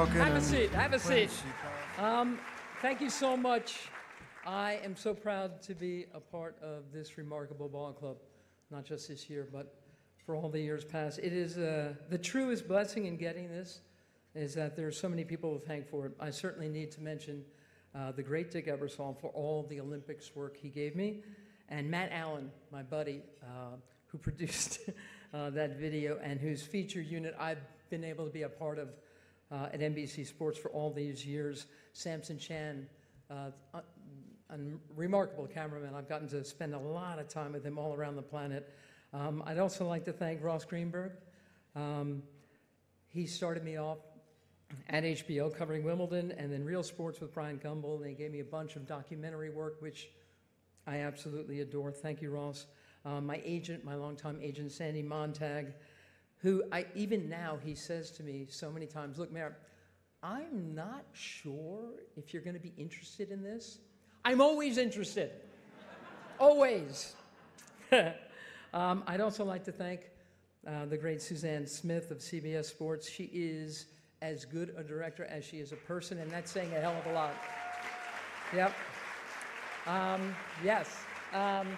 Have a seat. Have a seat. Um, thank you so much. I am so proud to be a part of this remarkable ball club, not just this year, but for all the years past. It is uh, the truest blessing in getting this is that there are so many people to thank for it. I certainly need to mention uh, the great Dick Ebersol for all the Olympics work he gave me, and Matt Allen, my buddy, uh, who produced uh, that video and whose feature unit I've been able to be a part of uh, at NBC Sports for all these years. Samson Chan, uh, a, a remarkable cameraman. I've gotten to spend a lot of time with him all around the planet. Um, I'd also like to thank Ross Greenberg. Um, he started me off at HBO covering Wimbledon and then Real Sports with Bryant Gumbel. And they gave me a bunch of documentary work, which I absolutely adore. Thank you, Ross. Uh, my agent, my longtime agent, Sandy Montag, who I, even now he says to me so many times, look, Mayor, I'm not sure if you're going to be interested in this. I'm always interested. always. um, I'd also like to thank uh, the great Suzanne Smith of CBS Sports. She is as good a director as she is a person, and that's saying a hell of a lot. Yep. Um, yes. Um,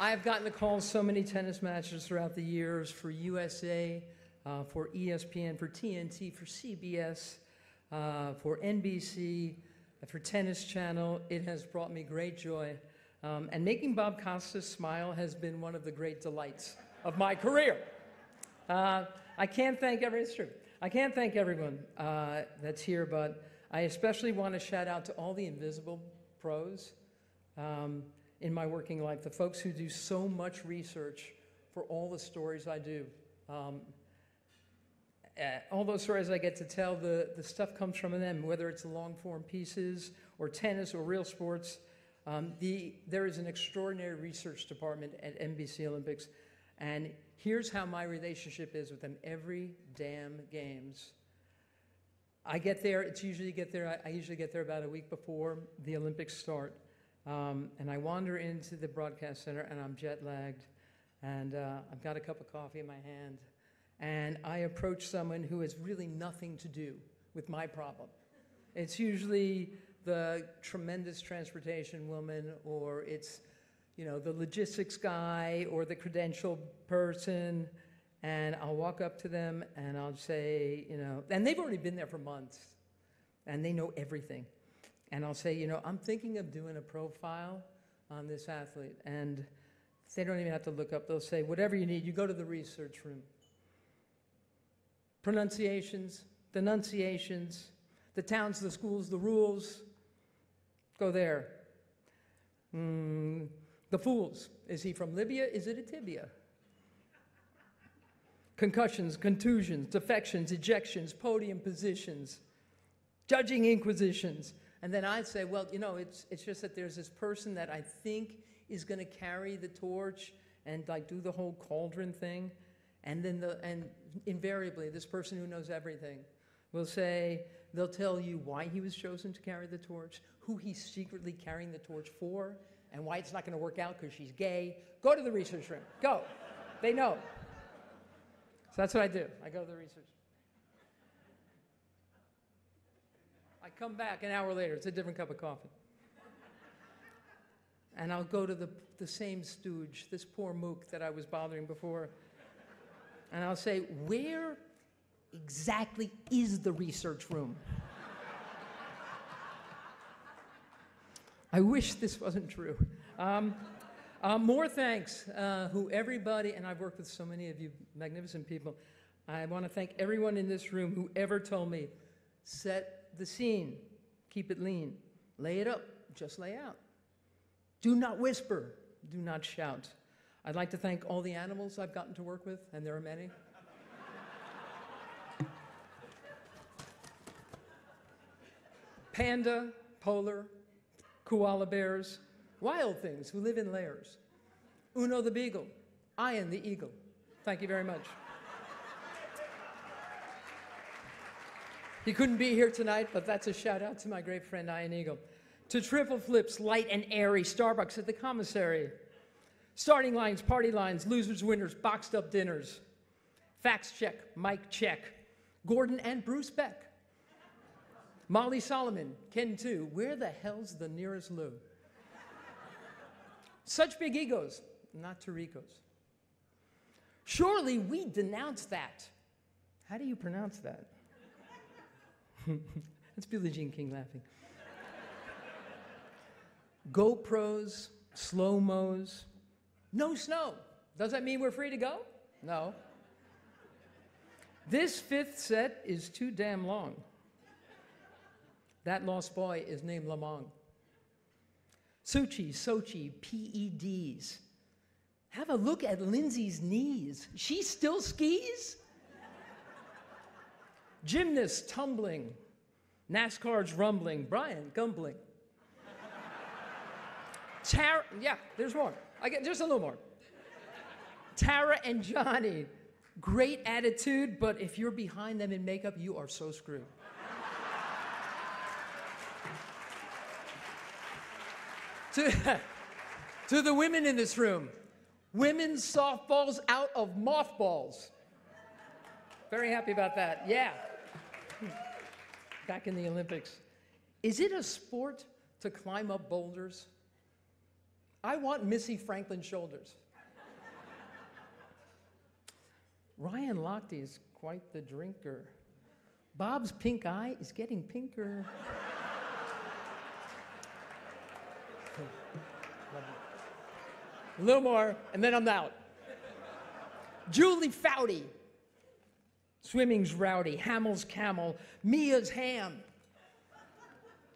I've gotten to call so many tennis matches throughout the years for USA, uh, for ESPN, for TNT, for CBS, uh, for NBC, for Tennis Channel. It has brought me great joy. Um, and making Bob Costas smile has been one of the great delights of my career. Uh, I can't thank every, it's true. I can't thank everyone uh, that's here, but I especially want to shout out to all the invisible pros um, in my working life, the folks who do so much research for all the stories I do. Um, uh, all those stories I get to tell, the, the stuff comes from them, whether it's long form pieces or tennis or real sports. Um, the, there is an extraordinary research department at NBC Olympics, and here's how my relationship is with them every damn games. I get there, it's usually get there, I, I usually get there about a week before the Olympics start. Um, and I wander into the broadcast center and I'm jet lagged and uh, I've got a cup of coffee in my hand and I approach someone who has really nothing to do with my problem. It's usually the tremendous transportation woman or it's you know the logistics guy or the credential person and I'll walk up to them and I'll say, you know, and they've already been there for months and they know everything. And I'll say, you know, I'm thinking of doing a profile on this athlete. And they don't even have to look up. They'll say, whatever you need, you go to the research room. Pronunciations, denunciations, the towns, the schools, the rules, go there. Mm, the fools. Is he from Libya? Is it a tibia? Concussions, contusions, defections, ejections, podium positions, judging inquisitions. And then I'd say, well, you know, it's, it's just that there's this person that I think is going to carry the torch and like do the whole cauldron thing. And then the, and invariably, this person who knows everything will say, they'll tell you why he was chosen to carry the torch, who he's secretly carrying the torch for, and why it's not going to work out because she's gay. Go to the research room. Go. They know. So that's what I do. I go to the research. I come back an hour later, it's a different cup of coffee. And I'll go to the, the same stooge, this poor mook that I was bothering before, and I'll say, Where exactly is the research room? I wish this wasn't true. Um, uh, more thanks, uh, who everybody, and I've worked with so many of you magnificent people. I want to thank everyone in this room who ever told me, set the scene, keep it lean, lay it up, just lay out. Do not whisper, do not shout. I'd like to thank all the animals I've gotten to work with, and there are many. Panda, polar, koala bears, wild things who live in layers. Uno the beagle, Ian the eagle. Thank you very much. He couldn't be here tonight, but that's a shout out to my great friend Ian Eagle. To Triple Flips, light and airy, Starbucks at the commissary. Starting lines, party lines, losers, winners, boxed up dinners. Facts check, mic check. Gordon and Bruce Beck. Molly Solomon, Ken too. Where the hell's the nearest loo? Such big egos, not Tirico's. Surely we denounce that. How do you pronounce that? That's Billie Jean King laughing. GoPros, slow mos, no snow. Does that mean we're free to go? No. This fifth set is too damn long. That lost boy is named Lamong. Suchi, Sochi, PEDs. Have a look at Lindsey's knees. She still skis? Gymnasts tumbling. NASCAR's rumbling. Brian gumbling. Tara, yeah, there's more. I get just a little more. Tara and Johnny, great attitude, but if you're behind them in makeup, you are so screwed. to, to the women in this room, women's softballs out of mothballs. Very happy about that. Yeah. Back in the Olympics. Is it a sport to climb up boulders? I want Missy Franklin shoulders. Ryan Lochte is quite the drinker. Bob's pink eye is getting pinker. A little more, and then I'm out. Julie Foudy. Swimming's rowdy. Hamill's camel. Mia's ham.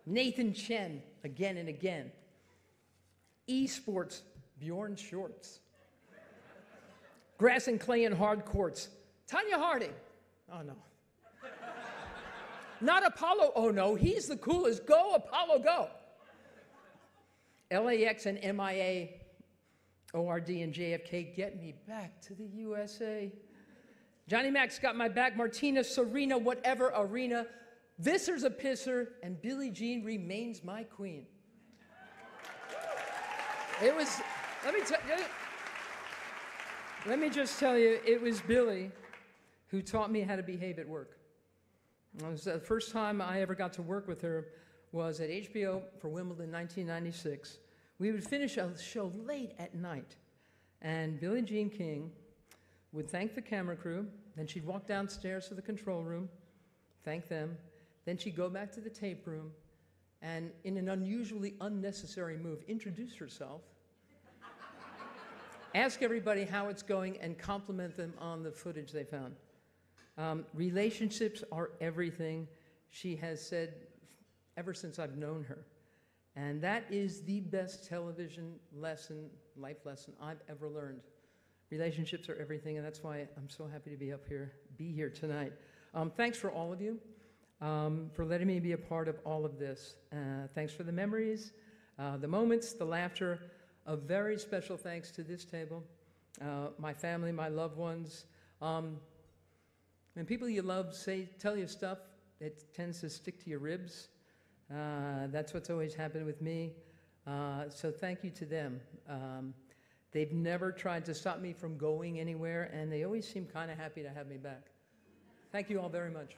Nathan Chen, again and again. Esports, Bjorn Shorts. Grass and clay and hard courts, Tonya Harding. Oh no. Not Apolo, oh no, he's the coolest. Go, Apolo, go. LAX and MIA, ORD and JFK, get me back to the USA. Johnny Mac's got my back, Martina, Serena, whatever arena. Visser's a pisser, and Billie Jean remains my queen. It was, let me tell you, let me just tell you, it was Billie who taught me how to behave at work. It was the first time I ever got to work with her was at HBO for Wimbledon 1996. We would finish a show late at night, and Billie Jean King would thank the camera crew, then she'd walk downstairs to the control room, thank them, then she'd go back to the tape room, and in an unusually unnecessary move, introduce herself, ask everybody how it's going, and compliment them on the footage they found. Um, relationships are everything, she has said ever since I've known her. And that is the best television lesson, life lesson I've ever learned. Relationships are everything, and that's why I'm so happy to be up here, be here tonight. Um, thanks for all of you, um, for letting me be a part of all of this. Uh, thanks for the memories, uh, the moments, the laughter. A very special thanks to this table, uh, my family, my loved ones. Um, when people you love say, tell you stuff, it tends to stick to your ribs. Uh, that's what's always happened with me. Uh, so thank you to them. Um, they've never tried to stop me from going anywhere, and they always seem kind of happy to have me back. Thank you all very much.